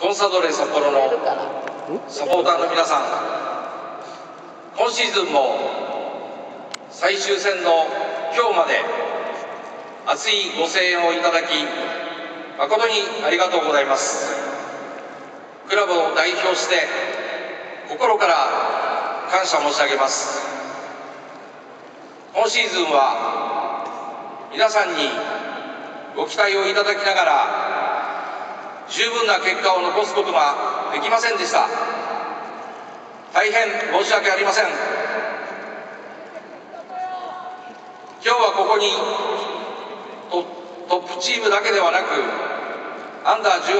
コンサドーレ札幌のサポーターの皆さん今シーズンも最終戦の今日まで熱いご声援をいただき誠にありがとうございます。クラブを代表して心から感謝申し上げます。今シーズンは皆さんにご期待をいただきながら十分な結果を残すことができませんでした。大変申し訳ありません。今日はここにトップチームだけではなくアンダー18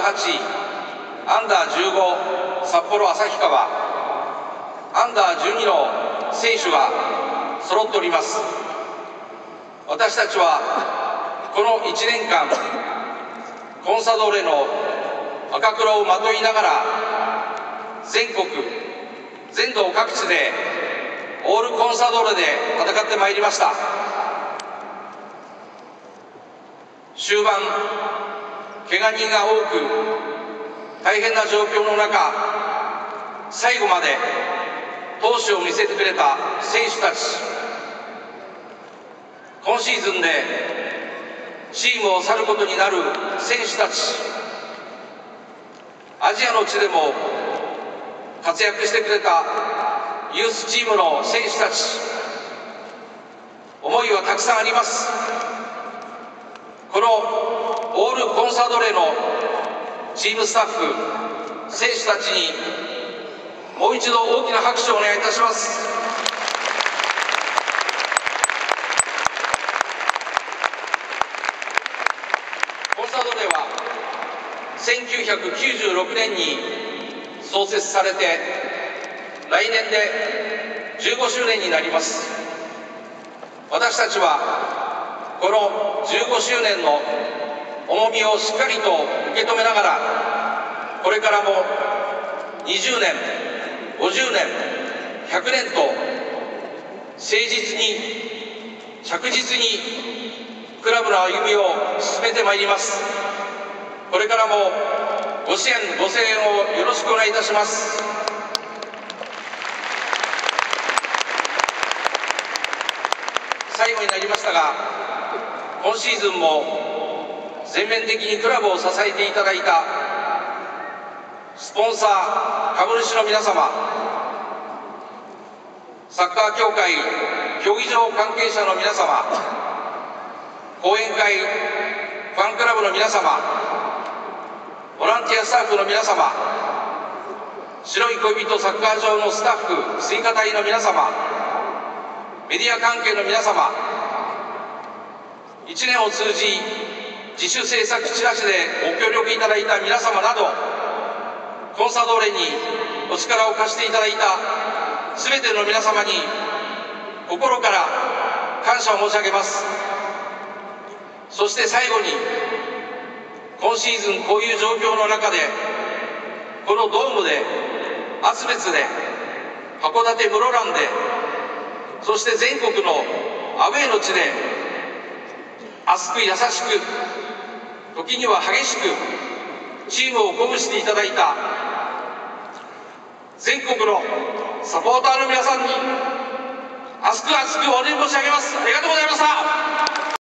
アンダー15札幌旭川アンダー12の選手が揃っております。私たちはこの1年間コンサドーレの赤黒をまといながら全国全道各地でオールコンサドーレで戦ってまいりました。終盤怪我人が多く大変な状況の中最後まで闘志を見せてくれた選手たち。今シーズンでチームを去ることになる選手たち。アジアの地でも活躍してくれたユースチームの選手たち思いはたくさんあります。このオールコンサドレのチームスタッフ選手たちにもう一度大きな拍手をお願いいたしますコンサドレは1996年に創設されて来年で15周年になります。私たちはこの15周年の重みをしっかりと受け止めながらこれからも20年50年100年と誠実に着実にクラブの歩みを進めてまいります。これからもご支援ご声援をよろしくお願いいたします。最後になりましたが今シーズンも全面的にクラブを支えていただいたスポンサー株主の皆様サッカー協会競技場関係者の皆様講演会ファンクラブの皆様ボランティアスタッフの皆様白い恋人サッカー場のスタッフ追加隊の皆様メディア関係の皆様1年を通じ自主制作チラシでご協力いただいた皆様などコンサドーレにお力を貸していただいた全ての皆様に心から感謝を申し上げます。そして最後に今シーズンこういう状況の中でこのドームでアスベツで函館室蘭でそして全国のアウェーの地で熱く優しく時には激しくチームを鼓舞していただいた全国のサポーターの皆さんに熱く熱くお礼申し上げます。ありがとうございました。